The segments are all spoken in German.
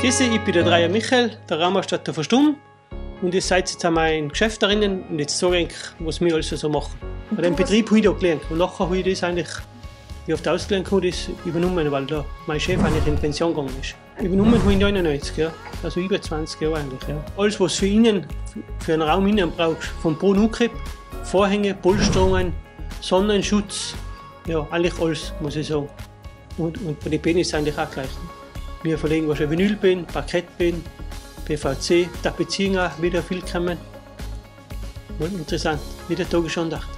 Grüße, ich bin der Dreier Michael, der Raumerstatter Verstummen. Und ihr seid jetzt einmal in Geschäft drinnen und jetzt sage ich, was wir alles so machen. Bei dem Betrieb habe ich da gelernt. Und nachher habe ich das eigentlich, wie oft ausgelernt habe, das übernommen, weil da mein Chef eigentlich in Pension gegangen ist. Übernommen habe ich 99, ja. also über 20 Jahre eigentlich. Ja. Alles, was für innen, für einen Raum innen brauchst, vom Bodenumgriff, Vorhänge, Polsterungen, Sonnenschutz, ja, eigentlich alles, muss ich sagen. Und, und bei den es eigentlich auch gleich. Wir verlegen wahrscheinlich Vinylbein, Parkettbein, PVC, Tapezieren auch wieder viel kommen. Mal interessant, wie der Tag schon gedacht.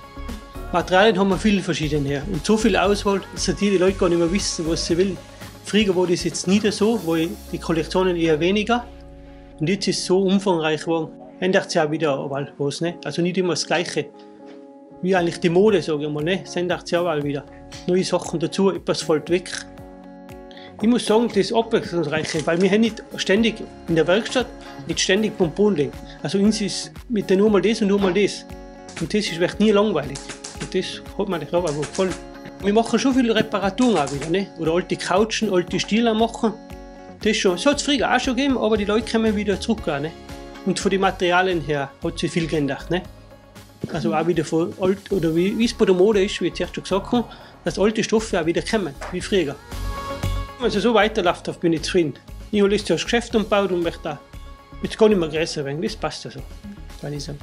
Materialien haben wir viele verschiedene her. Und so viel Auswahl, dass die Leute gar nicht mehr wissen, was sie will. Früher war das jetzt nicht so, wo die Kollektionen eher weniger. Und jetzt ist es so umfangreich geworden. Ändert sich auch wieder was, ne? Also nicht immer das Gleiche. Wie eigentlich die Mode, sage ich mal, ne? Das ändert sich auch wieder. Neue Sachen dazu, etwas fällt weg. Ich muss sagen, das ist abwechslungsreich, weil wir haben nicht ständig in der Werkstatt nicht ständig Pompon legen. Also uns ist mit der nur mal das und nur mal das. Und das ist echt nie langweilig. Und das hat mir glaube ich gefallen. Wir machen schon viele Reparaturen auch wieder, ne? Oder alte Couchen, alte Stile machen. Das schon. So hat es früher auch schon gegeben, aber die Leute kommen wieder zurück. Auch, ne? Und von den Materialien her hat sich viel geändert. Ne? Also auch wieder von alt, oder wie es bei der Mode ist, wie ich zuerst schon gesagt habe, dass alte Stoffe auch wieder kommen, wie früher. Wenn es so weiterläuft, bin ich zufrieden. Ich habe jetzt das Geschäft umgebaut und möchte da jetzt gar nicht mehr größer werden. Das passt ja so, kann ich sagen.